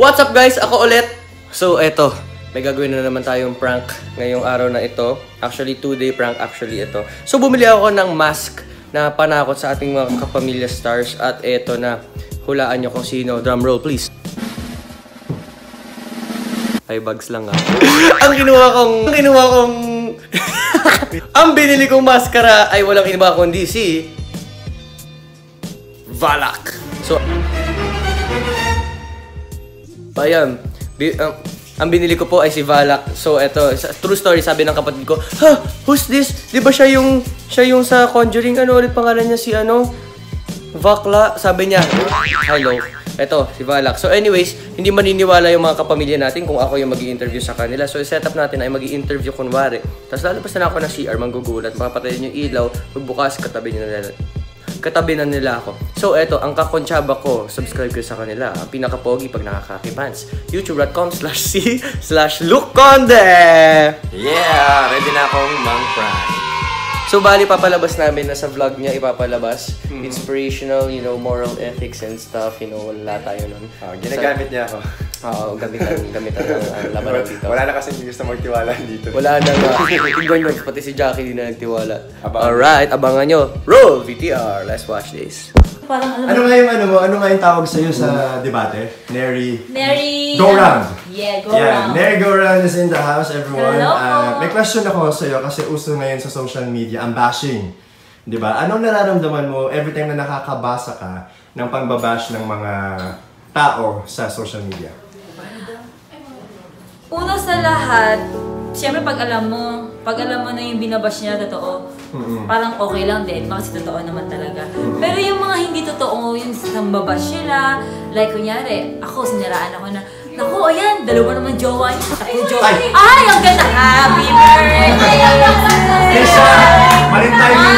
What's up guys? Ako ulit. So eto, may gagawin na naman tayong prank ngayong araw na ito. Actually, two-day prank actually ito. So bumili ako ng mask na panakot sa ating mga kapamilya stars. At eto na, hulaan nyo kung sino. Drum roll please. Ay, bags lang ah. ang ginawa kong, ang ginawa kong, ang binili kong maskara ay walang iba kundi si Valak. So, ayan. Bi- um, ang binili ko po ay si Valak. So, eto, true story, sabi ng kapatid ko, Ha! Who's this? Di ba siya yung, siya yung sa Conjuring? Ano ulit pangalan niya? Si ano? Vakla. Sabi niya, hello. Eto, si Valak. So anyways, hindi maniniwala yung mga kapamilya natin kung ako yung mag interview sa kanila. So, setup natin ay mag interview kunwari. Tapos lalabas na ako ng CR, manggugulat, makapatayin yung ilaw, pagbukas, katabi niyo na katabi na nila ako. So, eto, ang kakonsyaba ko, subscribe ko sa kanila. Ang pinaka-pogi pag nakaka-pants. youtube.com slash c slash lukkonde! Yeah! Ready na akong mang prank. So, bali, papalabas namin na sa vlog niya, ipapalabas. Inspirational, you know, moral ethics and stuff. You know, wala tayo nun. Oh, ginagamit niya ako. Oo, gamitan, gamitan ng uh, labanan dito. Wala na kasi gusto magtiwala dito. Wala na nga. Tingnan nyo, pati si Jackie di na nagtiwala. Abangan. Alright, abangan nyo. Roll VTR. Let's watch this. Parang alam Ano nga yung ano mo? Ano nga yung tawag sa'yo sa debate? Neri... Neri... Go round. Yeah, go yeah, round. Neri Go Round is in the house, everyone. Hello Ah, po. may question ako sa'yo kasi uso ngayon sa social media ang bashing. Di ba? Anong nararamdaman mo every time na nakakabasa ka ng pangbabash ng mga tao sa social media? Una sa lahat, siyempre pag alam mo, pag alam mo na yung binabash niya totoo, parang okay lang din, kasi totoo naman talaga. Pero yung mga hindi totoo, yung sambabash sila, like kunyari, ako, siniraan ako na, Naku, ayan, dalawa naman jowa niya. Ako, jowa. Ay! Ay, ang ganda! Happy birthday! Lisa! Maling timing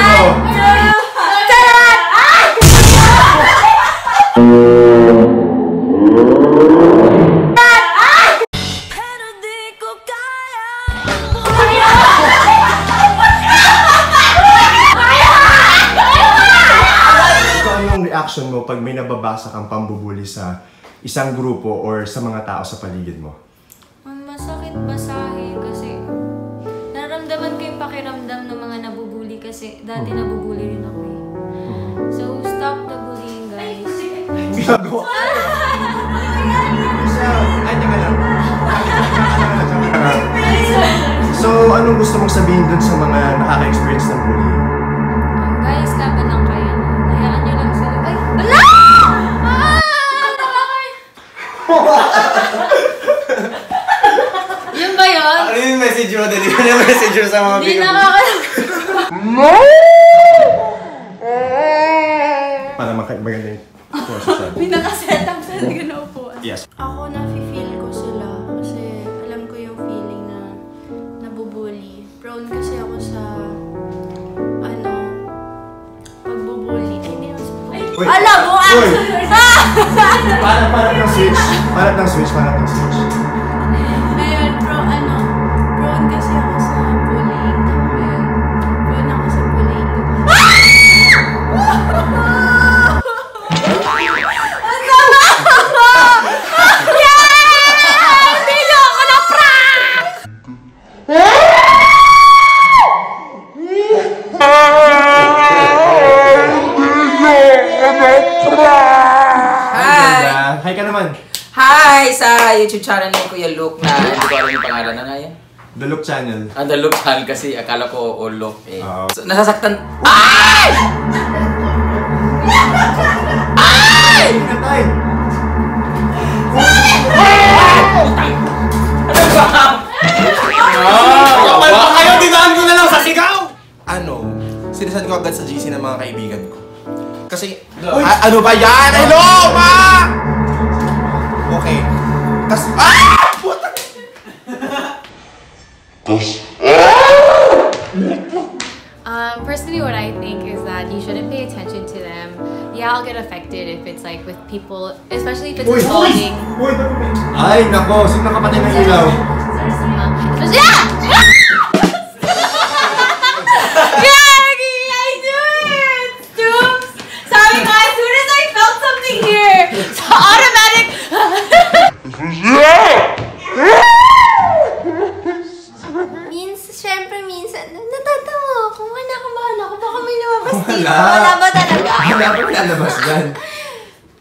reaction mo pag may nababasa kang pambubuli sa isang grupo or sa mga tao sa paligid mo? Ang masakit basahin kasi nararamdaman ko yung pakiramdam ng mga nabubuli kasi dati nabubuli rin ako eh. So, stop the bullying, guys. Ginagawa. Ay, teka lang. So, anong gusto mong sabihin dun sa mga nakaka-experience ng bullying? Um, guys, laban lang kayo. Ala! Ah! Yun ba yun? Ano yung message mo? Dali ano yung message mo sa mga Hindi nakaka... Para maka- maganda yung process natin. Wait. Alam mo. Uy! Para, para ng switch. Para ng switch, para ng switch. Hi! Hi ka naman. Hi! Sa YouTube channel ni Kuya Luke na hindi ko alam yung pangalan na nga yan. The Look Channel. Ah, The Luke channel kasi akala ko Olok eh. Oo. So, nasasaktan... Ay! Ingat tayo. Kapal pa kayo! Digaan ko na lang sa sigaw! ano, sinasabi ko agad sa GC ng mga kaibigan ko. Kasi, A- ano ba yan? Hello, ma! Okay. Tas, ah! Puta! Um, personally, what I think is that you shouldn't pay attention to them. Yeah, I'll get affected if it's like with people, especially if it's Uy! involving. Uy! ba't may- Ay, nako. Sino nakapatay ng ilaw? Um, especially, yeah!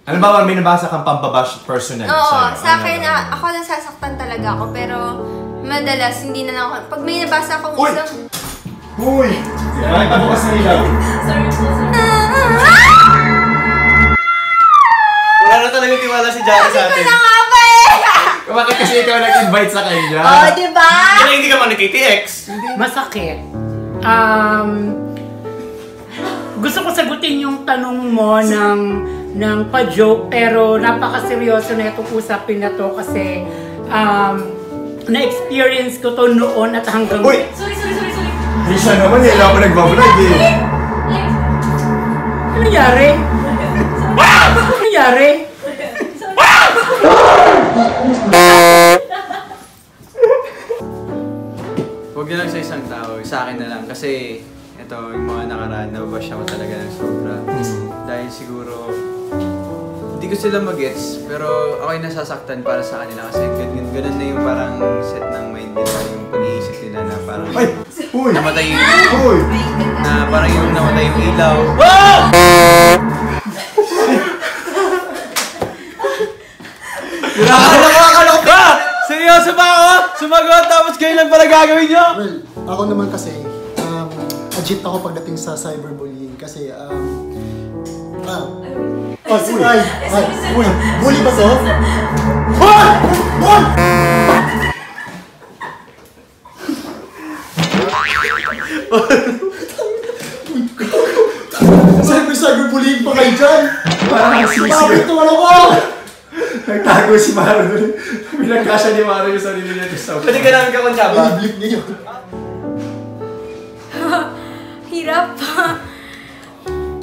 Halimbawa, may nabasa kang pambabash personal. Oo, sa'yo. sa Ano akin, naman? ah, ako nasasaktan talaga ako, pero madalas hindi na lang ako. Pag may nabasa akong Uy! isang... Uy! Ay, pabukas na ilaw. Sorry po, sorry. Wala na talaga tiwala si Jara sa atin. Ano nga ba eh? Bakit kasi ikaw nag-invite sa kanya? Oh, di ba? Kaya hindi ka man nag-KTX. Masakit. Um, gusto ko sagutin yung tanong mo ng ng pa-joke pero napaka-seryoso na itong usapin na to kasi um, na-experience ko to noon at hanggang Uy! Sorry, sorry, sorry, sorry. Hindi siya naman eh. Alam ko nagbablog eh. Ano nangyari? Ano nangyari? Huwag na lang sa isang tao, sa akin na lang. Kasi ito, yung mga nakaraan, nababash ako talaga ng sobra. Dahil siguro, hindi ko sila magets, pero ako yung nasasaktan para sa kanila kasi ganun, ganun na yung parang set ng mind nila, yung pag-iisip nila na parang Ay! Uy! namatay yung, Uy! na parang yung namatay yung ilaw. Akala ko, akala ko? Seryoso ba ako? Sumagot tapos kayo lang pala gagawin nyo? Well, ako naman kasi, agit ako pagdating sa cyberbullying kasi, um, ah, oh, uy, ay, ay, uy, bully ba to? Hoy! Hoy! Cyber cyberbullying pa kayo dyan! Parang ang sisi. Bakit ito ano ko? Nagtago si Maro dun. Pinagkasya ni Maro yung sarili niya sa Pwede ka namin kakonsyaba. Biniblip niyo. Hirap pa.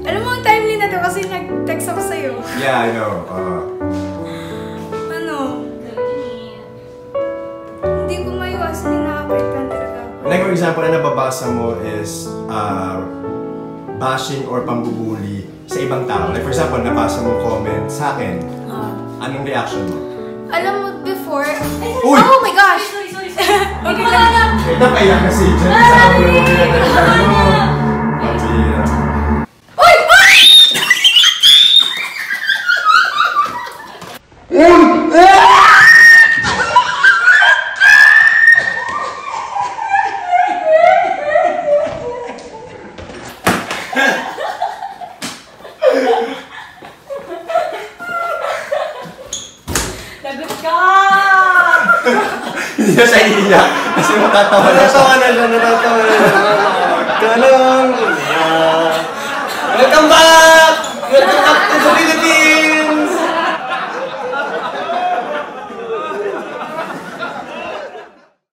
Alam mo, ang timely na to kasi nag-text ako sa'yo. Yeah, I know. Uh, Ano? Hindi ko maiwasan yung nakapektan talaga like for example, na nababasa mo is uh, bashing or pambubuli sa ibang tao. Like for example, nabasa mo comment sa akin. Anong reaction mo? Alam mo, before... Uy! Oh my gosh! Sorry, sorry, sorry. Huwag mo na lang. Ito kaya kasi dyan sa ulo nahihiya. Kasi matatawa na siya. Natatawa na siya, natatawa na siya. Kalong! Welcome back! Welcome back to the